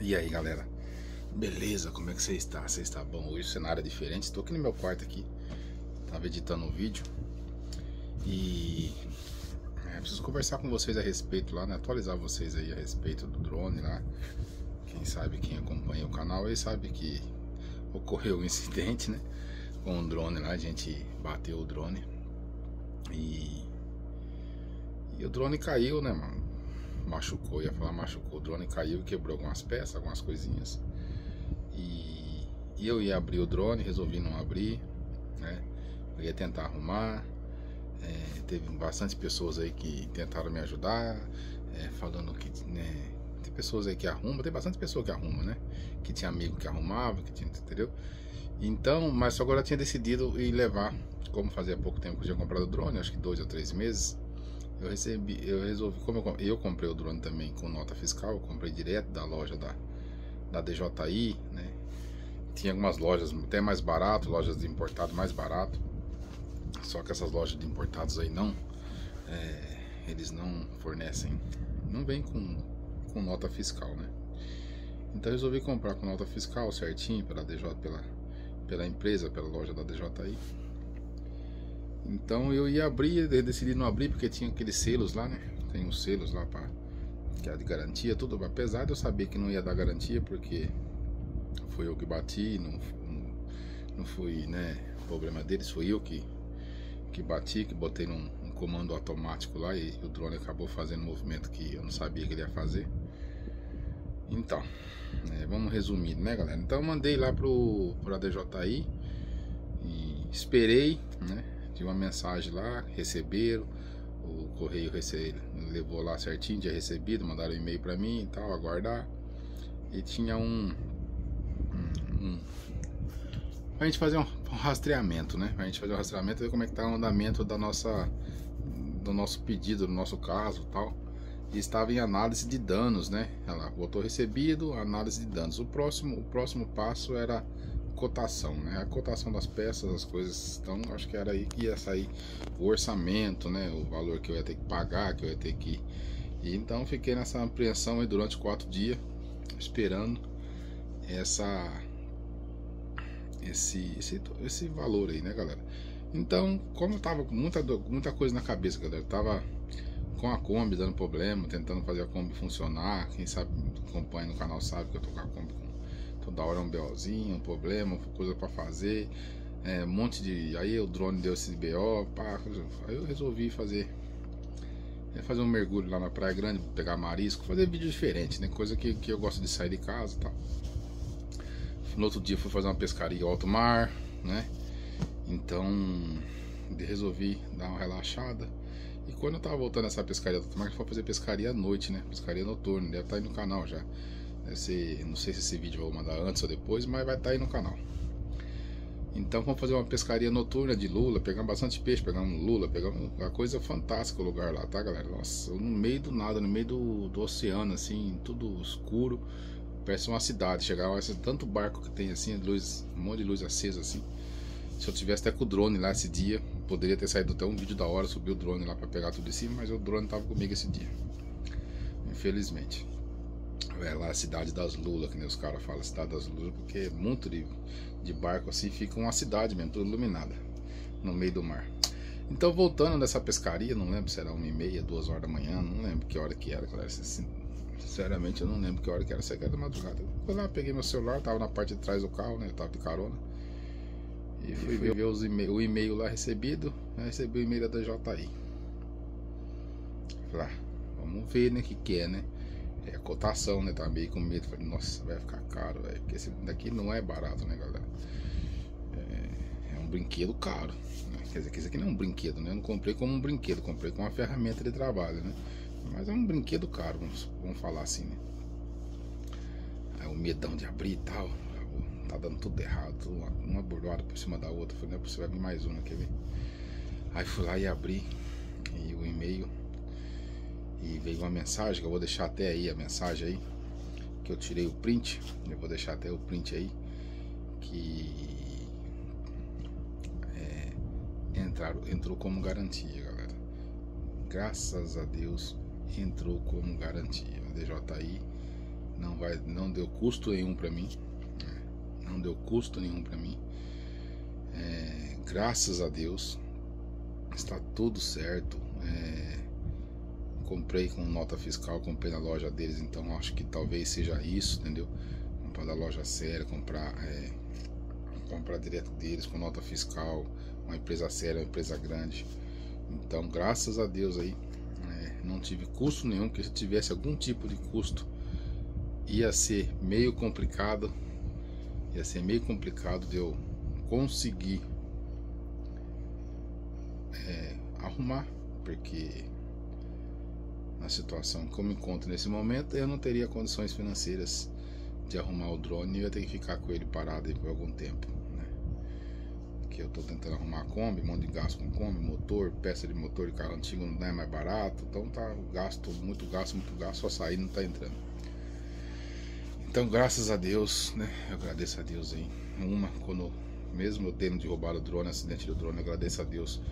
E aí galera, beleza? Como é que você está? Você está bom? Hoje o cenário é diferente, estou aqui no meu quarto aqui, tava editando um vídeo e é, preciso conversar com vocês a respeito lá, né? atualizar vocês aí a respeito do drone lá. Quem sabe, quem acompanha o canal aí sabe que ocorreu um incidente, né? Com o drone lá, a gente bateu o drone e, e o drone caiu, né, mano? Machucou, ia falar machucou, o drone caiu, quebrou algumas peças, algumas coisinhas. E, e eu ia abrir o drone, resolvi não abrir, né? Eu ia tentar arrumar. É, teve bastante pessoas aí que tentaram me ajudar, é, falando que né, tem pessoas aí que arrumam, tem bastante pessoa que arruma, né? Que tinha amigo que arrumava, que tinha, entendeu? Então, mas agora eu tinha decidido ir levar, como fazia pouco tempo que eu tinha comprado o drone, acho que dois ou três meses, eu recebi, eu resolvi, como eu, eu comprei o drone também com nota fiscal, eu comprei direto da loja da, da DJI, né? Tinha algumas lojas até mais barato, lojas de importado mais barato. Só que essas lojas de importados aí não, é, eles não fornecem, não vem com, com nota fiscal, né? Então eu resolvi comprar com nota fiscal certinho pela DJ, pela, pela empresa, pela loja da DJI. Então eu ia abrir, decidi não abrir porque tinha aqueles selos lá, né? Tem uns selos lá para que é de garantia, tudo. Apesar de eu saber que não ia dar garantia, porque foi eu que bati, não, não, fui, né? Problema deles, foi eu que, que bati, que botei num, um comando automático lá e o drone acabou fazendo um movimento que eu não sabia que ele ia fazer. Então, né, vamos resumir, né, galera? Então mandei lá pro, pro DJI e esperei, né? Tinha uma mensagem lá, receberam, o correio recebe, levou lá certinho, tinha recebido, mandaram um e-mail para mim e tal, aguardar. E tinha um, um, um pra gente fazer um, um, rastreamento, né? Pra gente fazer um rastreamento ver como é que tá o andamento da nossa do nosso pedido, do nosso caso, tal. E estava em análise de danos, né? Ela botou recebido, análise de danos. O próximo, o próximo passo era cotação, né? A cotação das peças, as coisas. Então, acho que era aí que ia sair o orçamento, né? O valor que eu ia ter que pagar, que eu ia ter que. E então, fiquei nessa apreensão aí durante quatro dias, esperando essa. Esse, esse, esse valor aí, né, galera? Então, como eu tava com muita, muita coisa na cabeça, galera, eu tava com a Kombi dando problema, tentando fazer a Kombi funcionar. Quem sabe acompanha no canal sabe que eu tô com a Kombi com Toda hora um BOzinho, um problema, coisa para fazer. É, um monte de. Aí o drone deu esse BO, pá, aí eu resolvi fazer. É, fazer um mergulho lá na Praia Grande, pegar marisco, fazer vídeo diferente, né? Coisa que, que eu gosto de sair de casa e tal. No outro dia fui fazer uma pescaria alto mar, né? Então resolvi dar uma relaxada. E quando eu tava voltando essa pescaria alto mar, foi fazer pescaria à noite, né? Pescaria noturna, deve estar tá aí no canal já. Esse, não sei se esse vídeo eu vou mandar antes ou depois, mas vai estar tá aí no canal. Então vamos fazer uma pescaria noturna de lula, pegar bastante peixe, pegar um lula, pegar uma coisa fantástica o lugar lá, tá galera? Nossa, no meio do nada, no meio do, do oceano, assim, tudo escuro, parece uma cidade. Chegar lá, tanto barco que tem assim, luz, um monte de luz acesa assim. Se eu tivesse até com o drone lá esse dia, poderia ter saído até um vídeo da hora, subir o drone lá para pegar tudo em cima, mas o drone tava comigo esse dia. Infelizmente é lá a cidade das lulas, que nem os caras falam, cidade das lulas, porque é muito de, de barco assim, fica uma cidade mesmo, toda iluminada, no meio do mar. Então voltando dessa pescaria, não lembro se era uma e meia, duas horas da manhã, não lembro que hora que era, claro, sinceramente eu não lembro que hora que era, sei que era da madrugada. Fui lá, peguei meu celular, tava na parte de trás do carro, né, eu tava de carona. E fui, ver os e o e-mail lá recebido, né, recebi o e-mail da DJI. Falei, ah, vamos ver, né, o que que é, né. É a cotação, né? Tava meio com medo. Falei, nossa, vai ficar caro, velho. Porque esse daqui não é barato, né, galera? É, é um brinquedo caro. Né? Quer dizer, esse aqui não é um brinquedo, né? Eu não comprei como um brinquedo, comprei como uma ferramenta de trabalho, né? Mas é um brinquedo caro, vamos, vamos falar assim, né? Aí o medão de abrir e tal. Tá dando tudo errado, uma, uma por cima da outra. Falei, não é possível, vai vir mais uma, quer ver? Aí fui lá e abri. E o e-mail e veio uma mensagem, que eu vou deixar até aí a mensagem aí, que eu tirei o print, eu vou deixar até o print aí, que é, entrou como garantia, galera. Graças a Deus entrou como garantia. A DJI Não, vai, não deu custo nenhum para mim. É, não deu custo nenhum para mim. É, graças a Deus está tudo certo. É, comprei com nota fiscal, comprei na loja deles, então acho que talvez seja isso, entendeu? Comprar da loja séria, comprar, é, comprar direto deles com nota fiscal, uma empresa séria, uma empresa grande. Então, graças a Deus aí, é, não tive custo nenhum, porque se tivesse algum tipo de custo, ia ser meio complicado, ia ser meio complicado de eu conseguir é, arrumar, porque na situação que eu me encontro nesse momento, eu não teria condições financeiras de arrumar o drone e eu ia ter que ficar com ele parado por algum tempo. Né? Que eu estou tentando arrumar a Kombi, monte de gasto com Kombi, motor, peça de motor de carro antigo não é mais barato, então tá gasto, muito gasto, muito gasto, só sair não está entrando. Então, graças a Deus, né? Eu agradeço a Deus aí. Uma, quando mesmo eu tendo de roubar o drone, acidente do drone, eu agradeço a Deus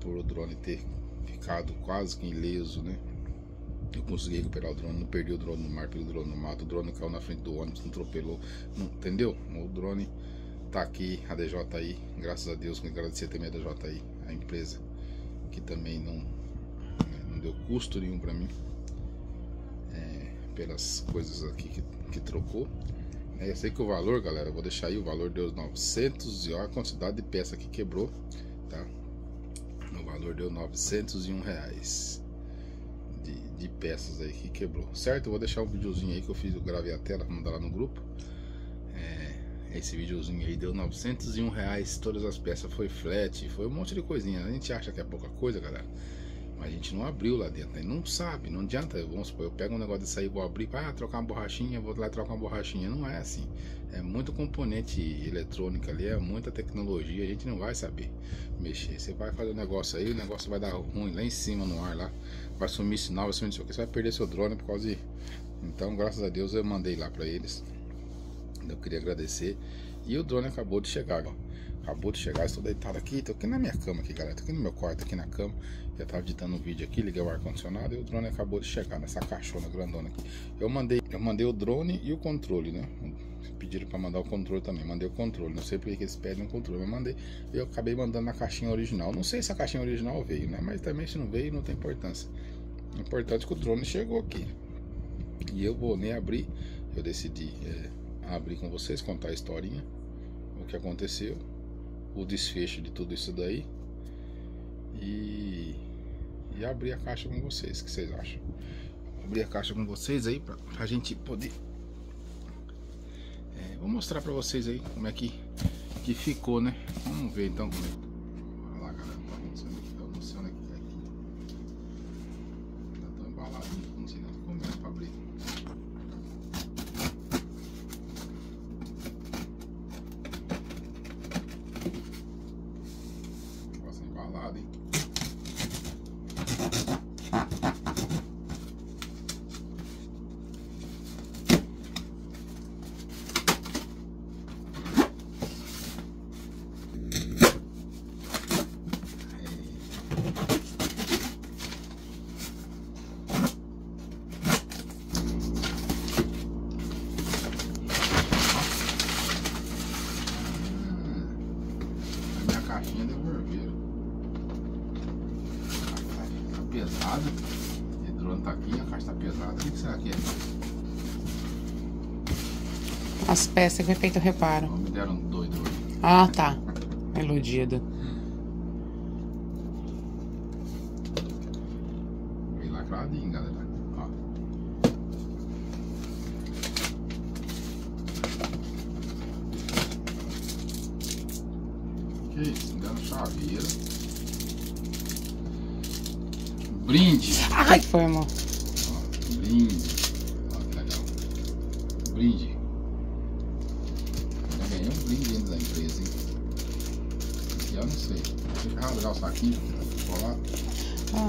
por o drone ter ficado quase que ileso, né? Eu consegui recuperar o drone, não perdi o drone no mar, perdi o drone no mato, o drone caiu na frente do ônibus, não atropelou, não, entendeu? O drone tá aqui, a DJI, graças a Deus, me agradecer também a DJI, a empresa, que também não, né, não deu custo nenhum para mim, é, pelas coisas aqui que, que trocou. É, eu sei que o valor, galera, vou deixar aí, o valor deu 900 e olha a quantidade de peça que quebrou, tá? O valor deu 901 reais de, peças aí que quebrou, certo? Eu vou deixar um videozinho aí que eu fiz, eu gravei a tela, mandar lá no grupo. É, esse videozinho aí deu 901 reais, todas as peças, foi flat, foi um monte de coisinha. A gente acha que é pouca coisa, galera. Mas a gente não abriu lá dentro, né? não sabe, não adianta. Vamos supor, eu pego um negócio desse aí, vou abrir, ah, trocar uma borrachinha, vou lá trocar uma borrachinha. Não é assim. É muito componente eletrônico ali, é muita tecnologia, a gente não vai saber mexer. Você vai fazer um negócio aí, o negócio vai dar ruim lá em cima no ar lá, vai sumir sinal, vai sumir isso aqui, você vai perder seu drone por causa de. Então, graças a Deus eu mandei lá para eles. Eu queria agradecer. E o drone acabou de chegar, ó. Acabou de chegar, estou deitado aqui, tô aqui na minha cama aqui, galera. Tô aqui no meu quarto, aqui na cama. Já tava editando um vídeo aqui, liguei o ar-condicionado e o drone acabou de chegar nessa caixona grandona aqui. Eu mandei, eu mandei o drone e o controle, né? Pediram para mandar o controle também. Mandei o controle. Não sei porque que eles pedem o controle, mas mandei. Eu acabei mandando na caixinha original. Não sei se a caixinha original veio, né? Mas também se não veio, não tem importância. O importante é que o drone chegou aqui. E eu vou nem abrir. Eu decidi é, abrir com vocês, contar a historinha. O que aconteceu. O desfecho de tudo isso daí. E e abrir a caixa com vocês. O que vocês acham? Abrir a caixa com vocês aí pra, pra gente poder. É, vou mostrar pra vocês aí como é que, que ficou, né? Vamos ver então como é que. Olha lá, galera. Tá acontecendo aqui. Tá acontecendo aqui. aqui. Ainda tô embaladinho. Não sei nem como é pra abrir. Negócio embalado, hein? A minha caixinha devolveram. Tá pesada. O drone tá aqui, a caixa tá pesada. O que, que será que é? As peças que foi feito o reparo. Não, me deram doido hoje. Ah, tá. Iludido. Bem lacradinho, galera. Ó. Que isso? Me deram chaveiro. Brinde. Ai, foi, amor. Ó, brinde. Ó, que legal. Brinde. Já ganhei um brinde dentro da empresa, hein? E eu não sei. Deixa eu rasgar o saquinho. Colar. Ah,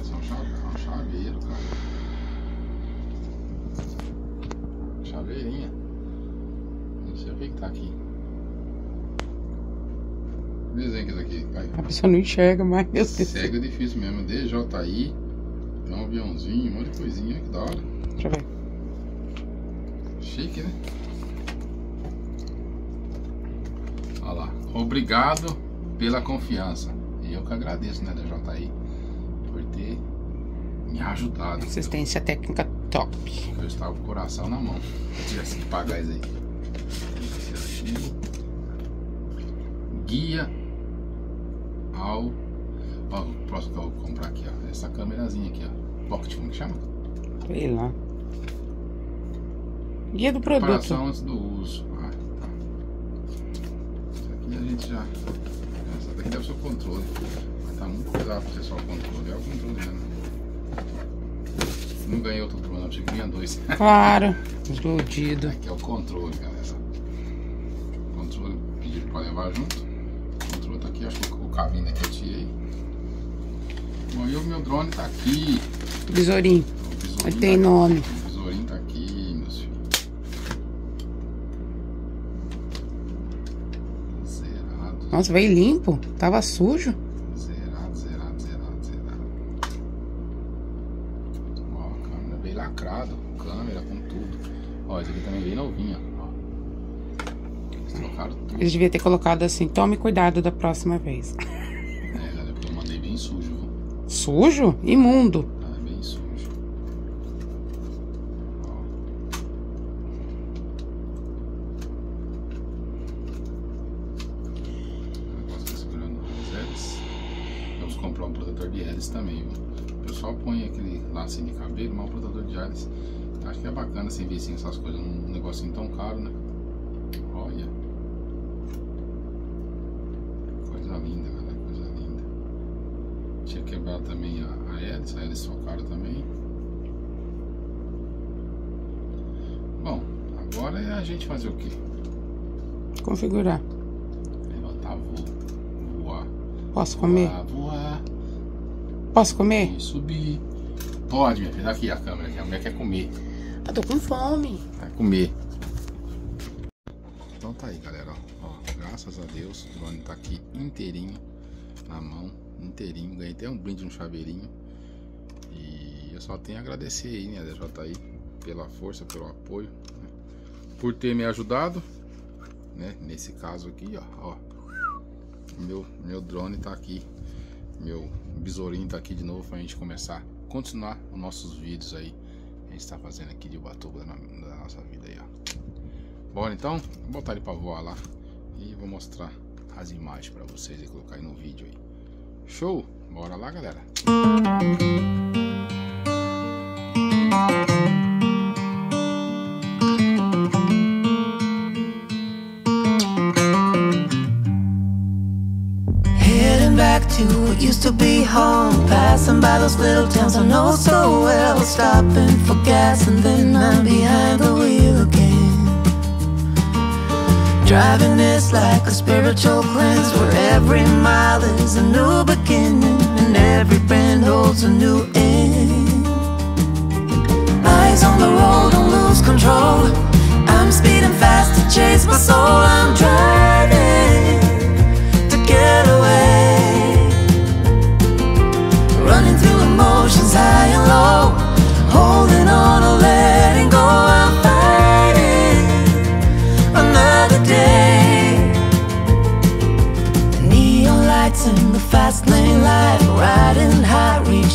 É só um chave- um chaveiro, cara. Chaveirinha. Não sei o que que tá aqui. Que desenho que é isso aqui? Vai. a Você não enxerga mais, meu Deus. Cego é difícil mesmo. DJI. Tem um aviãozinho, um monte de coisinha. Que da hora. Deixa eu ver. Chique, né? Olha lá. Obrigado pela confiança. E eu que agradeço, né, DJI. Por ter me ajudado. Assistência técnica top. Eu estava com o coração na mão. Se eu tivesse que pagar isso aí. Guia ao. Ó, o próximo que eu vou comprar aqui, ó. Essa câmerazinha aqui, ó. Pocket, como que chama? Sei lá. Guia do produto. Preparação antes do uso. Ah, tá. Isso aqui a gente já. Essa daqui deve ser o controle. Mas tá muito pesado pra ser só o controle. É o controle mesmo. Não ganhei outro drone, achei que ganha dois. Claro. Iludido. Aqui é o controle, galera. Controle pediram pra levar junto. O controle tá aqui, acho que cabine aqui eu tirei. Bom, e o meu drone tá aqui. Besourinho. O besourinho Ele tem tá nome. aqui. O besourinho tá aqui, meus filhos. Zerado. Nossa, veio limpo. Tava sujo. Zerado, zerado, zerado, zerado. Ó, a câmera bem lacrado. Câmera com tudo. Ó, esse aqui também bem novinho, ó. Eles deviam ter colocado assim. Tome cuidado da próxima vez. É, eu mandei bem sujo? Sujo? Imundo. Ah, é bem sujo. Ó. O negócio tá segurando as hélices. Vamos comprar um protetor de hélice também, viu? O pessoal põe aquele lacinho de cabelo, mas um protetor de hélice. Acho que é bacana você investir nessas coisas num negocinho tão caro, né? Olha. Coisa linda, galera. Coisa linda. Também a, a hélice, a hélice socaram também. Bom, agora é a gente fazer o quê? Configurar. Levantar voo, voar. Posso comer? Voar, voar Posso comer? subir. Pode, minha filha. Aqui a câmera, que a mulher quer comer. Eu tô com fome. Vai comer. Então tá aí, galera. Ó, graças a Deus, o drone tá aqui inteirinho na mão, inteirinho. Ganhei até um brinde no chaveirinho. E eu só tenho a agradecer aí, né, DJI, pela força, pelo apoio, né, por ter me ajudado, né? Nesse caso aqui, ó, ó. Meu, meu drone tá aqui. Meu besourinho tá aqui de novo pra gente começar continuar os nossos vídeos aí. A gente tá fazendo aqui de Ubatuba no- da nossa vida aí, ó. Bora então, vou botar ele pra voar lá e vou mostrar as imagens pra vocês e colocar aí no vídeo aí. Show? Bora lá, galera. Heading back to what used to be home. Passing by those little towns I know so well. Stopping for gas and then I'm behind the wheel Driving is like a spiritual cleanse where every mile is a new beginning and every bend holds a new end. Eyes on the road, don't lose control. I'm speeding fast to chase my soul. I'm driving to get away. Running through emotions high and low.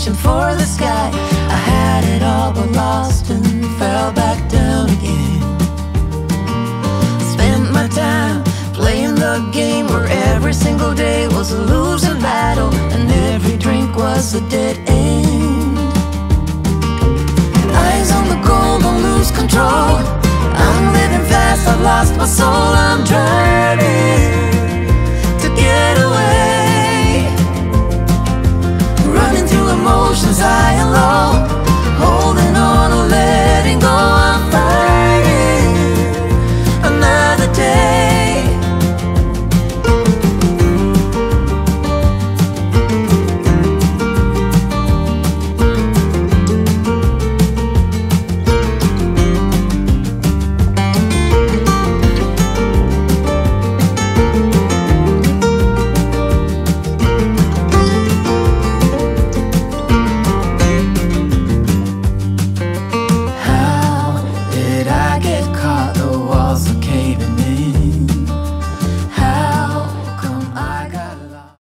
Reaching for the sky. I had it all but lost and fell back down again. Spent my time playing the game where every single day was a losing battle and every drink was a dead end. Eyes on the goal, don't lose control. I'm living fast, I've lost my soul. I'm driving 是在暗楼